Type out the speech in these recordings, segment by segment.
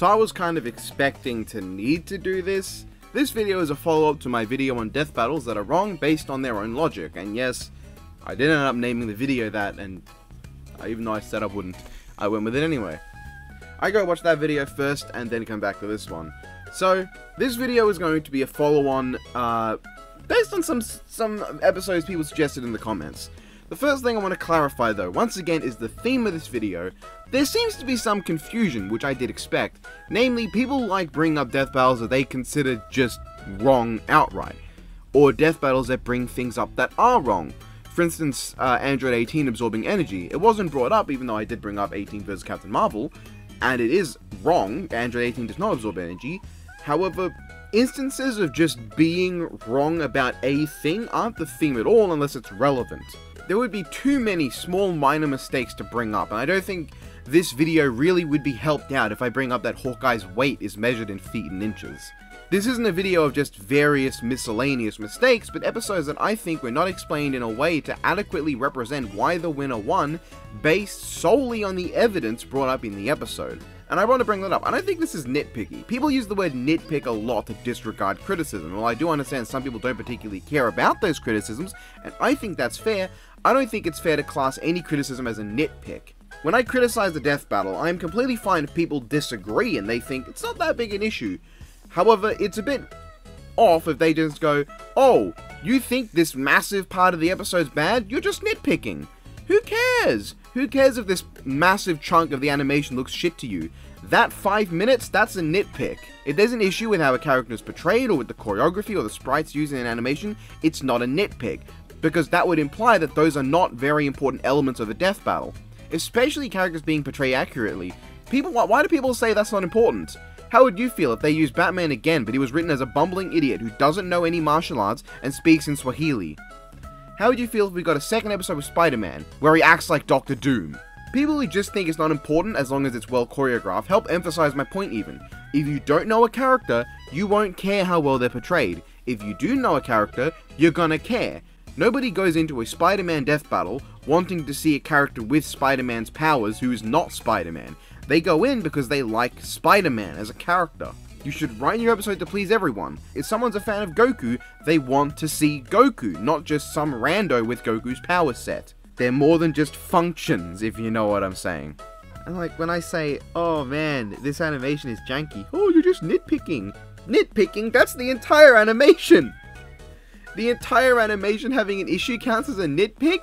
So I was kind of expecting to need to do this. This video is a follow-up to my video on death battles that are wrong based on their own logic, and yes, I did end up naming the video that, and even though I said I wouldn't, I went with it anyway. I go watch that video first and then come back to this one. So, this video is going to be a follow-on, uh, based on some some episodes people suggested in the comments. The first thing I want to clarify though, once again, is the theme of this video. There seems to be some confusion, which I did expect. Namely, people like bringing up death battles that they consider just wrong outright. Or death battles that bring things up that are wrong. For instance, uh, Android 18 absorbing energy. It wasn't brought up, even though I did bring up 18 vs Captain Marvel, and it is wrong. Android 18 does not absorb energy. However, instances of just being wrong about a thing aren't the theme at all unless it's relevant. There would be too many small minor mistakes to bring up, and I don't think this video really would be helped out if I bring up that Hawkeye's weight is measured in feet and inches. This isn't a video of just various miscellaneous mistakes, but episodes that I think were not explained in a way to adequately represent why the winner won, based solely on the evidence brought up in the episode. And I want to bring that up. and I think this is nitpicky. People use the word nitpick a lot to disregard criticism. While I do understand some people don't particularly care about those criticisms, and I think that's fair, I don't think it's fair to class any criticism as a nitpick. When I criticize the death battle, I am completely fine if people disagree and they think it's not that big an issue. However, it's a bit off if they just go, oh, you think this massive part of the episode's bad? You're just nitpicking. Who cares? Who cares if this massive chunk of the animation looks shit to you? That five minutes, that's a nitpick. If there's an issue with how a character is portrayed or with the choreography or the sprites used in an animation, it's not a nitpick, because that would imply that those are not very important elements of a death battle. Especially characters being portrayed accurately. People, why do people say that's not important? How would you feel if they used Batman again, but he was written as a bumbling idiot who doesn't know any martial arts and speaks in Swahili? How would you feel if we got a second episode of Spider-Man, where he acts like Doctor Doom? People who just think it's not important as long as it's well choreographed help emphasize my point even. If you don't know a character, you won't care how well they're portrayed. If you do know a character, you're gonna care. Nobody goes into a Spider-Man death battle wanting to see a character with Spider-Man's powers who is not Spider-Man. They go in because they like Spider-Man as a character. You should write your episode to please everyone. If someone's a fan of Goku, they want to see Goku, not just some rando with Goku's power set. They're more than just functions, if you know what I'm saying. And like when I say, oh man, this animation is janky, oh, you're just nitpicking. Nitpicking? That's the entire animation! The entire animation having an issue counts as a nitpick?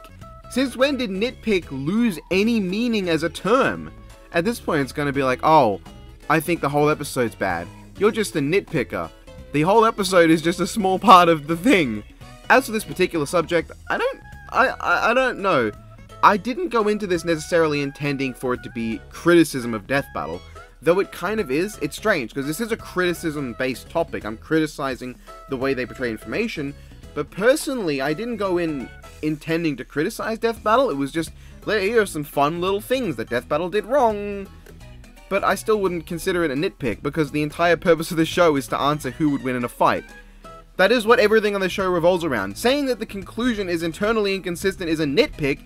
Since when did nitpick lose any meaning as a term? At this point, it's going to be like, oh, I think the whole episode's bad. You're just a nitpicker. The whole episode is just a small part of the thing. As for this particular subject, I don't, I, I, I don't know. I didn't go into this necessarily intending for it to be criticism of Death Battle, though it kind of is. It's strange because this is a criticism-based topic. I'm criticizing the way they portray information, but personally, I didn't go in intending to criticize Death Battle. It was just here are some fun little things that Death Battle did wrong. But I still wouldn't consider it a nitpick, because the entire purpose of the show is to answer who would win in a fight. That is what everything on the show revolves around. Saying that the conclusion is internally inconsistent is a nitpick.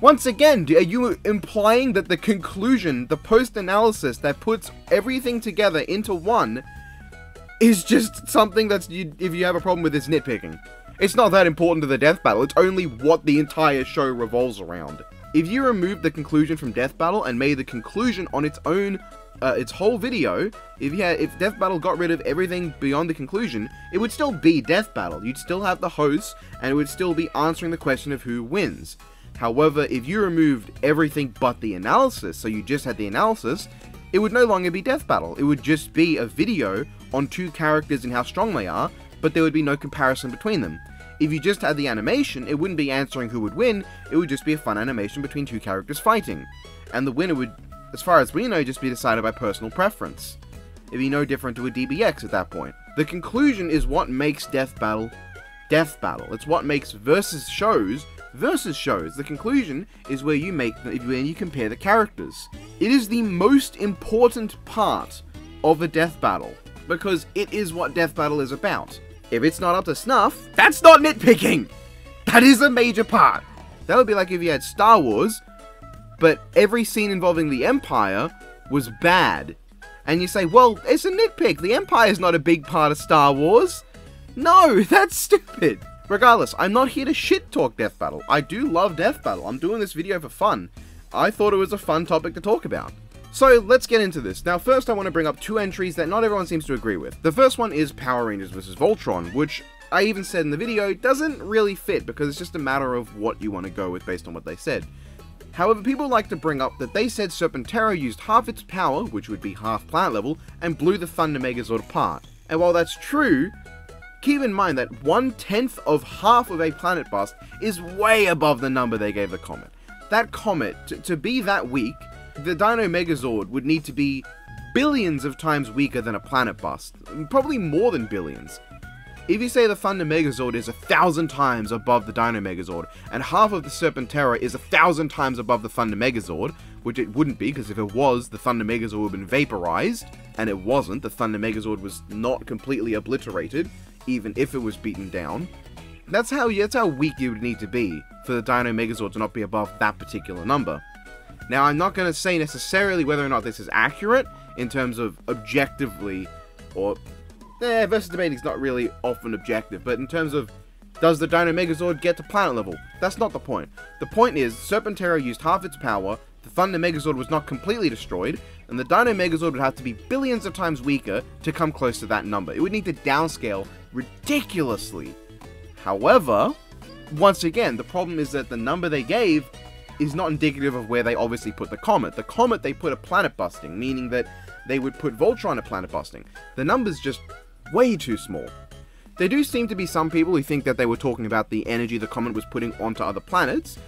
Once again, are you implying that the conclusion, the post-analysis that puts everything together into one, is just something that's, you, if you have a problem with, this nitpicking? It's not that important to the death battle, it's only what the entire show revolves around. If you removed the conclusion from Death Battle and made the conclusion on its own, uh, its whole video, if you had, if Death Battle got rid of everything beyond the conclusion, it would still be Death Battle. You'd still have the hosts, and it would still be answering the question of who wins. However, if you removed everything but the analysis, so you just had the analysis, it would no longer be Death Battle. It would just be a video on two characters and how strong they are, but there would be no comparison between them. If you just had the animation, it wouldn't be answering who would win, it would just be a fun animation between two characters fighting. And the winner would, as far as we know, just be decided by personal preference. It'd be no different to a DBX at that point. The conclusion is what makes Death Battle Death Battle. It's what makes versus shows versus shows. The conclusion is where you make the, when you compare the characters. It is the most important part of a death battle because it is what death battle is about. If it's not up to snuff, that's not nitpicking! That is a major part! That would be like if you had Star Wars, but every scene involving the Empire was bad. And you say, well, it's a nitpick. The Empire's not a big part of Star Wars. No, that's stupid. Regardless, I'm not here to shit talk Death Battle. I do love Death Battle. I'm doing this video for fun. I thought it was a fun topic to talk about. So let's get into this. Now first I want to bring up two entries that not everyone seems to agree with. The first one is Power Rangers vs Voltron, which I even said in the video doesn't really fit because it's just a matter of what you want to go with based on what they said. However, people like to bring up that they said Serpentera used half its power, which would be half planet level, and blew the Thunder Megazord apart. And while that's true, keep in mind that one tenth of half of a planet bust is way above the number they gave the comet. That comet, to, to be that weak, the Dino Megazord would need to be billions of times weaker than a planet bust. Probably more than billions. If you say the Thunder Megazord is a thousand times above the Dino Megazord, and half of the Serpentera is a thousand times above the Thunder Megazord, which it wouldn't be, because if it was, the Thunder Megazord would have been vaporized, and it wasn't, the Thunder Megazord was not completely obliterated, even if it was beaten down. That's how that's how weak you would need to be for the Dino Megazord to not be above that particular number. Now, I'm not going to say necessarily whether or not this is accurate in terms of objectively, or eh, versus debating is not really often objective, but in terms of does the Dino Megazord get to planet level? That's not the point. The point is, Serpentera used half its power, the Thunder Megazord was not completely destroyed, and the Dino Megazord would have to be billions of times weaker to come close to that number. It would need to downscale ridiculously. However, once again, the problem is that the number they gave is not indicative of where they obviously put the comet. The comet they put a planet busting, meaning that they would put Voltron at planet busting. The number's just way too small. There do seem to be some people who think that they were talking about the energy the comet was putting onto other planets.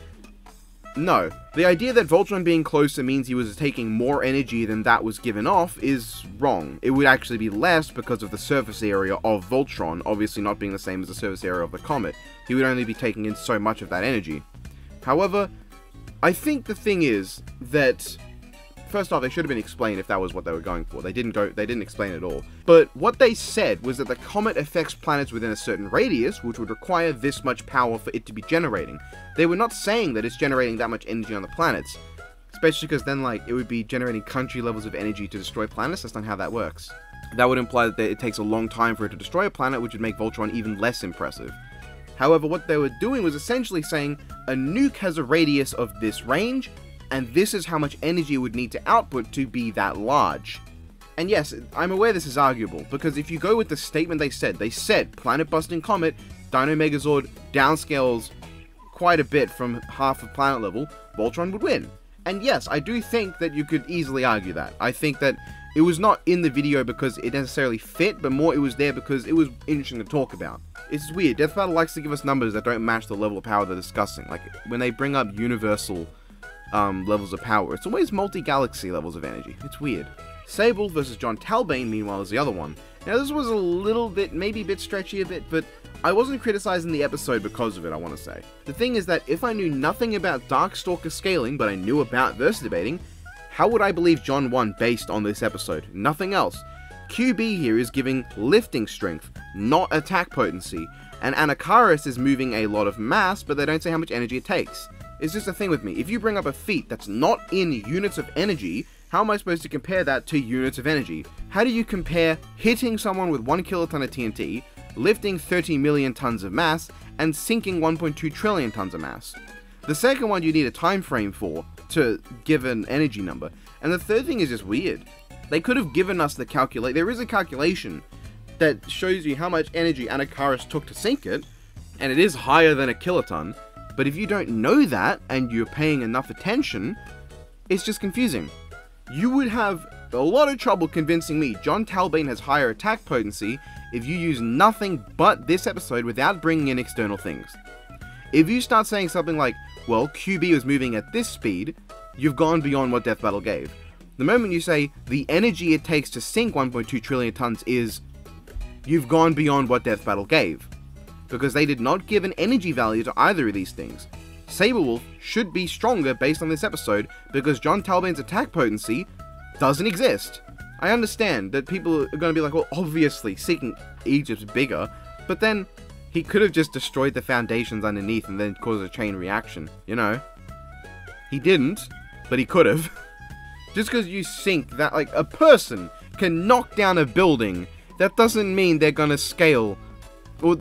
No. The idea that Voltron being closer means he was taking more energy than that was given off is wrong. It would actually be less because of the surface area of Voltron, obviously not being the same as the surface area of the comet. He would only be taking in so much of that energy. However, I think the thing is that first off, they should have been explained if that was what they were going for. They didn't go. They didn't explain at all. But what they said was that the comet affects planets within a certain radius, which would require this much power for it to be generating. They were not saying that it's generating that much energy on the planets, especially because then like it would be generating country levels of energy to destroy planets. That's not how that works. That would imply that it takes a long time for it to destroy a planet, which would make Voltron even less impressive. However, what they were doing was essentially saying a nuke has a radius of this range, and this is how much energy it would need to output to be that large. And yes, I'm aware this is arguable, because if you go with the statement they said, they said planet busting comet, Dino Megazord downscales quite a bit from half of planet level, Voltron would win. And yes, I do think that you could easily argue that. I think that it was not in the video because it necessarily fit, but more it was there because it was interesting to talk about. It's weird, Death Battle likes to give us numbers that don't match the level of power they're discussing. Like, when they bring up universal um, levels of power. It's always multi-galaxy levels of energy. It's weird. Sable versus Jon Talbain, meanwhile, is the other one. Now, this was a little bit, maybe a bit stretchy a bit, but I wasn't criticizing the episode because of it, I want to say. The thing is that if I knew nothing about Darkstalker scaling, but I knew about verse debating, how would I believe Jon won based on this episode? Nothing else. Q-Bee here is giving lifting strength, not attack potency, and Anakaris is moving a lot of mass, but they don't say how much energy it takes. It's just a thing with me. If you bring up a feat that's not in units of energy, how am I supposed to compare that to units of energy? How do you compare hitting someone with 1 kiloton of TNT, lifting 30 million tons of mass, and sinking 1.2 trillion tons of mass? The second one you need a time frame for to give an energy number. And the third thing is just weird. They could have given us the calculate. There is a calculation that shows you how much energy Anakaris took to sink it, and it is higher than a kiloton. But if you don't know that and you're paying enough attention, it's just confusing. You would have a lot of trouble convincing me Jon Talbain has higher attack potency if you use nothing but this episode without bringing in external things. If you start saying something like, well, Q-Bee was moving at this speed, you've gone beyond what Death Battle gave. The moment you say the energy it takes to sink 1.2 trillion tons is, you've gone beyond what Death Battle gave because they did not give an energy value to either of these things. Sabrewulf should be stronger based on this episode because Jon Talbain's attack potency doesn't exist. I understand that people are going to be like, well, obviously, Seeking Egypt's bigger, but then he could have just destroyed the foundations underneath and then caused a chain reaction, you know? He didn't, but he could have. just because you sink that, like, a person can knock down a building, that doesn't mean they're gonna scale. Or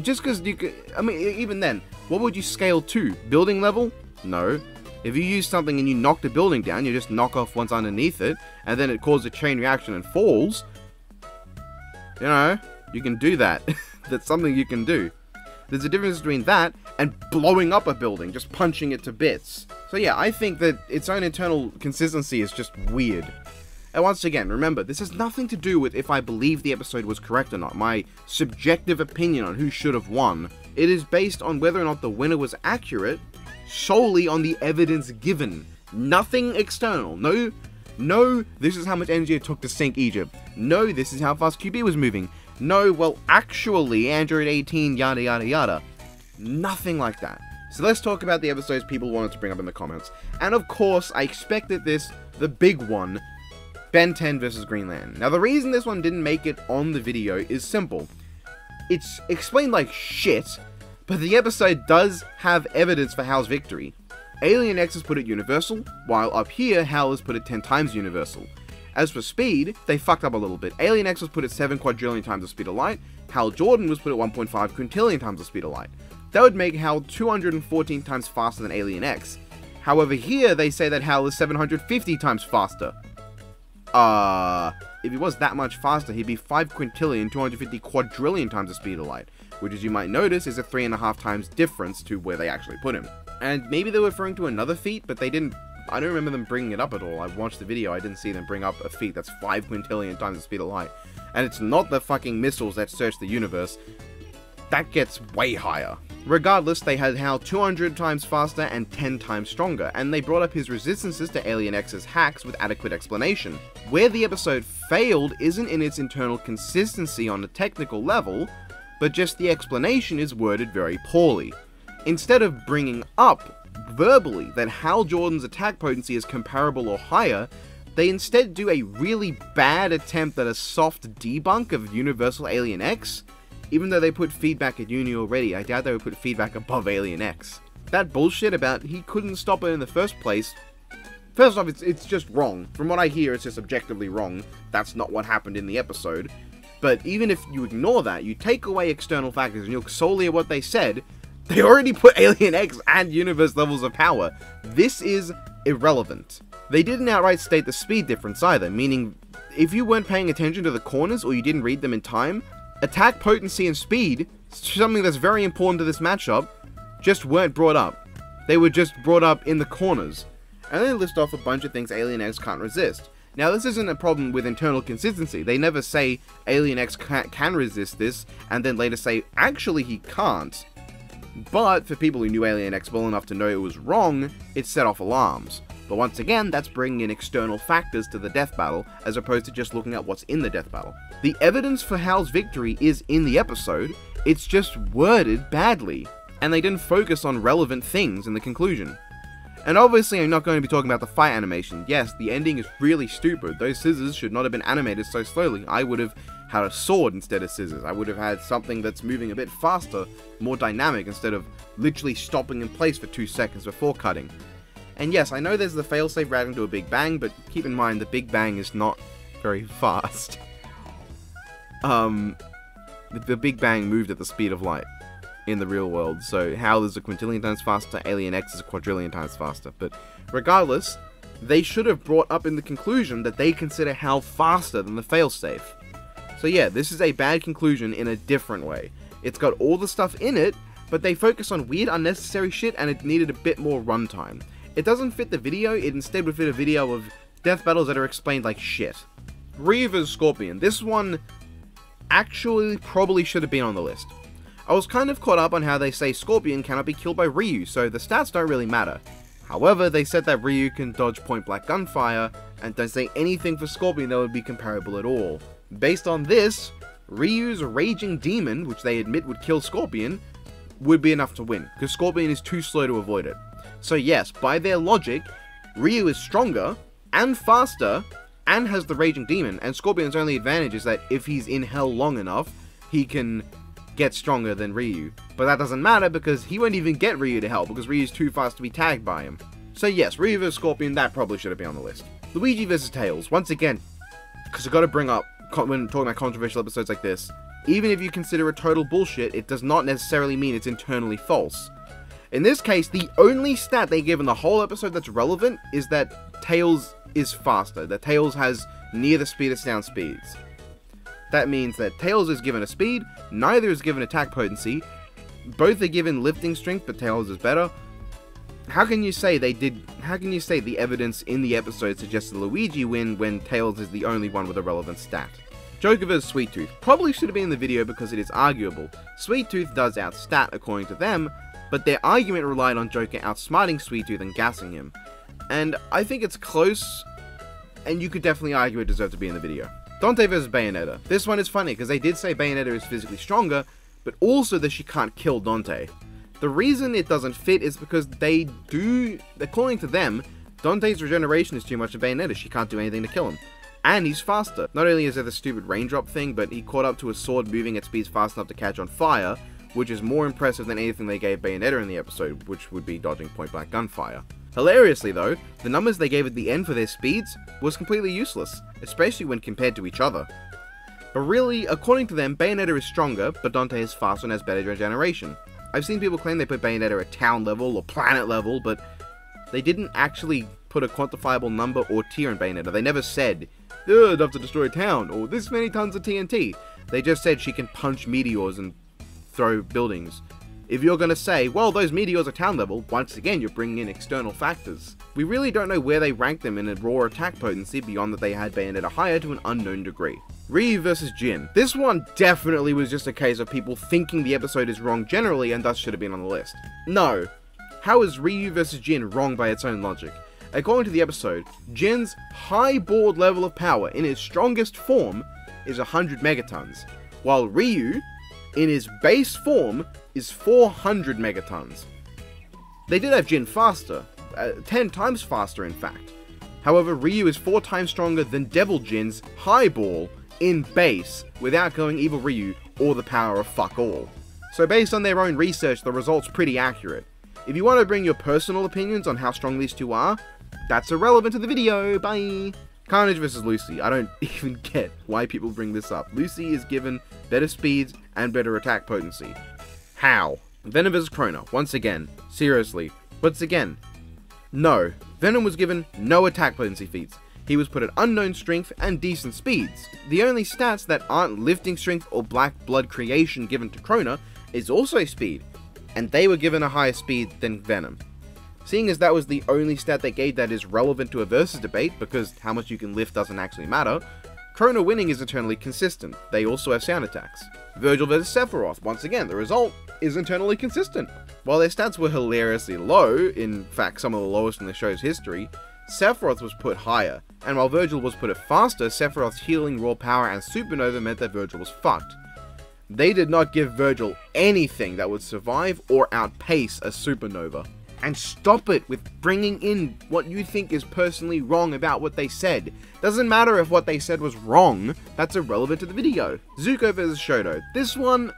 just because you can, I mean, even then, what would you scale to? Building level? No. If you use something and you knock the building down, you just knock off what's underneath it, and then it causes a chain reaction and falls. You know, you can do that. That's something you can do. There's a difference between that and blowing up a building, just punching it to bits. So yeah, I think that its own internal consistency is just weird. And once again, remember, this has nothing to do with if I believe the episode was correct or not, my subjective opinion on who should have won. It is based on whether or not the winner was accurate, solely on the evidence given. Nothing external. No, no, this is how much energy it took to sink Egypt. No, this is how fast Q-Bee was moving. No, well, actually, Android 18, yada yada yada. Nothing like that. So let's talk about the episodes people wanted to bring up in the comments. And of course, I expected this, the big one, Ben 10 versus Green Lantern. Now, the reason this one didn't make it on the video is simple. It's explained like shit, but the episode does have evidence for Hal's victory. Alien X has put it universal, while up here, Hal has put it 10 times universal. As for speed, they fucked up a little bit. Alien X was put at 7 quadrillion times the speed of light, Hal Jordan was put at 1.5 quintillion times the speed of light. That would make Hal 214 times faster than Alien X. However, here they say that Hal is 750 times faster. Uh, if he was that much faster, he'd be 5 quintillion, 250 quadrillion times the speed of light, which as you might notice is a 3.5 times difference to where they actually put him. And maybe they were referring to another feat, but they didn't I don't remember them bringing it up at all. I watched the video, I didn't see them bring up a feat that's 5 quintillion times the speed of light. And it's not the fucking missiles that search the universe. That gets way higher. Regardless, they had Hal 200 times faster and 10 times stronger, and they brought up his resistances to Alien X's hacks with adequate explanation. Where the episode failed isn't in its internal consistency on a technical level, but just the explanation is worded very poorly. Instead of bringing up verbally that Hal Jordan's attack potency is comparable or higher, they instead do a really bad attempt at a soft debunk of Universal Alien X. Even though they put feedback at Uni already, I doubt they would put feedback above Alien X. That bullshit about he couldn't stop it in the first place, first off, it's, it's just wrong. From what I hear, it's just objectively wrong. That's not what happened in the episode. But even if you ignore that, you take away external factors and you look solely at what they said, they already put Alien X and Universe levels of power. This is irrelevant. They didn't outright state the speed difference either, meaning if you weren't paying attention to the corners or you didn't read them in time, attack potency and speed, something that's very important to this matchup, just weren't brought up. They were just brought up in the corners. And they list off a bunch of things Alien X can't resist. Now, this isn't a problem with internal consistency. They never say Alien X can resist this, and then later say, actually, he can't. But for people who knew Alien X well enough to know it was wrong, it set off alarms. But once again, that's bringing in external factors to the death battle, as opposed to just looking at what's in the death battle. The evidence for Hal's victory is in the episode, it's just worded badly, and they didn't focus on relevant things in the conclusion. And obviously I'm not going to be talking about the fight animation. Yes, the ending is really stupid. Those scissors should not have been animated so slowly. I would have had a sword instead of scissors. I would have had something that's moving a bit faster, more dynamic, instead of literally stopping in place for two seconds before cutting. And yes, I know there's the failsafe routing to a Big Bang, but keep in mind the Big Bang is not very fast. um, the, the Big Bang moved at the speed of light in the real world, so Hal is a quintillion times faster, Alien X is a quadrillion times faster. But regardless, they should have brought up in the conclusion that they consider Hal faster than the failsafe. So yeah, this is a bad conclusion in a different way. It's got all the stuff in it, but they focus on weird unnecessary shit and it needed a bit more runtime. It doesn't fit the video, it instead would fit a video of death battles that are explained like shit. Vs Scorpion. This one actually probably should have been on the list. I was kind of caught up on how they say Scorpion cannot be killed by Ryu, so the stats don't really matter. However, they said that Ryu can dodge point blank gunfire, and don't say anything for Scorpion that would be comparable at all. Based on this, Ryu's Raging Demon, which they admit would kill Scorpion, would be enough to win, because Scorpion is too slow to avoid it. So yes, by their logic, Ryu is stronger and faster and has the Raging Demon, and Scorpion's only advantage is that if he's in hell long enough, he can get stronger than Ryu. But that doesn't matter because he won't even get Ryu to hell because Ryu's too fast to be tagged by him. So yes, Ryu vs Scorpion, that probably should have been on the list. Luigi vs Tails, once again, because I got to bring up when talking about controversial episodes like this. Even if you consider it total bullshit, it does not necessarily mean it's internally false. In this case, the only stat they give in the whole episode that's relevant is that Tails is faster. That Tails has near the speed of sound speeds. That means that Tails is given a speed, neither is given attack potency, both are given lifting strength, but Tails is better. How can you say they did? How can you say the evidence in the episode suggests a Luigi win when Tails is the only one with a relevant stat? Joker vs Sweet Tooth probably should have been in the video because it is arguable. Sweet Tooth does outstat according to them, but their argument relied on Joker outsmarting Sweet Tooth and gassing him. And I think it's close, and you could definitely argue it deserved to be in the video. Dante vs Bayonetta. This one is funny because they did say Bayonetta is physically stronger, but also that she can't kill Dante. The reason it doesn't fit is because they do, according to them, Dante's regeneration is too much of Bayonetta, she can't do anything to kill him. And he's faster. Not only is there the stupid raindrop thing, but he caught up to a sword moving at speeds fast enough to catch on fire, which is more impressive than anything they gave Bayonetta in the episode, which would be dodging point blank gunfire. Hilariously though, the numbers they gave at the end for their speeds was completely useless, especially when compared to each other. But really, according to them, Bayonetta is stronger, but Dante is faster and has better regeneration. I've seen people claim they put Bayonetta at town level or planet level, but they didn't actually put a quantifiable number or tier in Bayonetta. They never said, enough to destroy a town, or this many tons of TNT. They just said she can punch meteors and throw buildings. If you're going to say, well, those meteors are town level, once again, you're bringing in external factors. We really don't know where they rank them in a raw attack potency beyond that they had Bayonetta higher to an unknown degree. Ryu vs Jin. This one definitely was just a case of people thinking the episode is wrong generally and thus should have been on the list. No. How is Ryu vs Jin wrong by its own logic? According to the episode, Jin's high board level of power in his strongest form is 100 megatons, while Ryu, in his base form, is 400 megatons. They did have Jin faster, uh, 10 times faster in fact. However, Ryu is 4 times stronger than Devil Jin's high ball in base without going Evil Ryu or the power of fuck all. So based on their own research, the result's pretty accurate. If you want to bring your personal opinions on how strong these two are, that's irrelevant to the video, bye! Carnage vs Lucy. I don't even get why people bring this up. Lucy is given better speeds and better attack potency. How? Venom vs Crona. Once again. Seriously. Once again. No. Venom was given no attack potency feats. He was put at unknown strength and decent speeds. The only stats that aren't lifting strength or black blood creation given to Crona is also speed, and they were given a higher speed than Venom. Seeing as that was the only stat they gave that is relevant to a versus debate, because how much you can lift doesn't actually matter, Crona winning is eternally consistent. They also have sound attacks. Vergil vs Sephiroth, once again, the result is internally consistent. While their stats were hilariously low, in fact some of the lowest in the show's history, Sephiroth was put higher, and while Vergil was put at faster, Sephiroth's healing, raw power, and supernova meant that Vergil was fucked. They did not give Vergil anything that would survive or outpace a supernova and stop it with bringing in what you think is personally wrong about what they said. Doesn't matter if what they said was wrong, that's irrelevant to the video. Zuko vs Shoto. This one,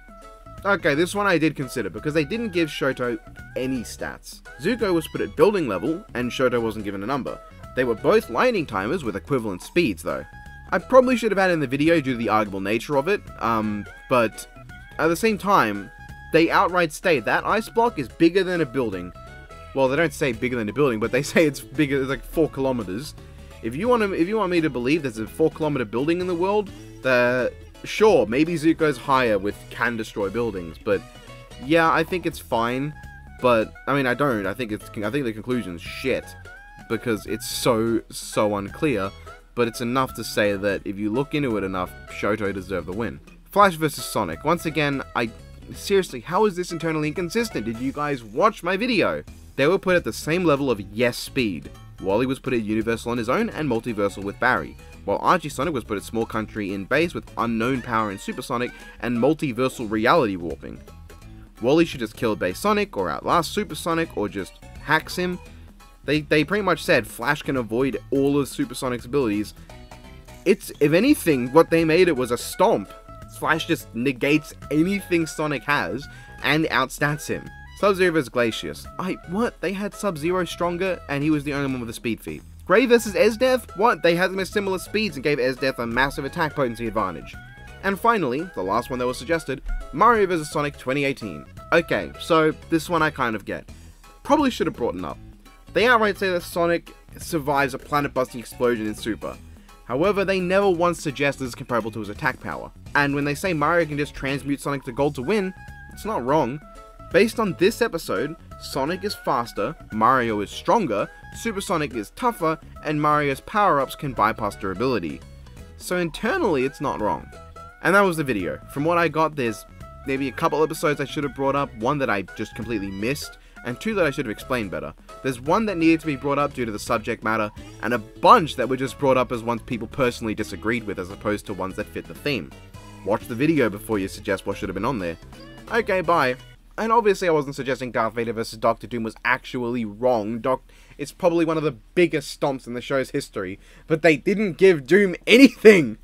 okay, this one I did consider because they didn't give Shoto any stats. Zuko was put at building level and Shoto wasn't given a number. They were both lightning timers with equivalent speeds though. I probably should have had in the video due to the arguable nature of it, um, but at the same time, they outright state that ice block is bigger than a building, well, they don't say bigger than a building, but they say it's bigger, like four kilometers. If you want to, if you want me to believe there's a four kilometer building in the world, the sure, maybe Zuko's higher with can destroy buildings, but yeah, I think it's fine. But I mean, I don't. I think it's, I think the conclusion's shit because it's so so unclear. But it's enough to say that if you look into it enough, Shoto deserved the win. Flash versus Sonic. Once again, I seriously, how is this internally inconsistent? Did you guys watch my video? They were put at the same level of yes speed. Wally was put at Universal on his own and Multiversal with Barry, while Archie Sonic was put at Small Country in base with Unknown Power in Supersonic and Multiversal Reality Warping. Wally should just kill Base Sonic or outlast Supersonic or just hacks him. They, they pretty much said Flash can avoid all of Supersonic's abilities. It's, if anything, what they made it was a stomp. Flash just negates anything Sonic has and outstats him. Sub-Zero vs Glacius. I, what? They had Sub-Zero stronger and he was the only one with a speed feat. Gray versus Esdeath? What? They had them at similar speeds and gave Esdeath a massive attack potency advantage. And finally, the last one that was suggested, Mario vs Sonic 2018. Okay, so this one I kind of get. Probably should have brought it up. They outright say that Sonic survives a planet-busting explosion in Super. However, they never once suggest this is comparable to his attack power. And when they say Mario can just transmute Sonic to gold to win, it's not wrong. Based on this episode, Sonic is faster, Mario is stronger, Super Sonic is tougher, and Mario's power-ups can bypass durability. So internally, it's not wrong. And that was the video. From what I got, there's maybe a couple episodes I should have brought up, one that I just completely missed, and two that I should have explained better. There's one that needed to be brought up due to the subject matter, and a bunch that were just brought up as ones people personally disagreed with as opposed to ones that fit the theme. Watch the video before you suggest what should have been on there. Okay, bye. And obviously I wasn't suggesting Darth Vader vs. Doctor Doom was actually wrong. Doc it's probably one of the biggest stomps in the show's history, but they didn't give Doom anything!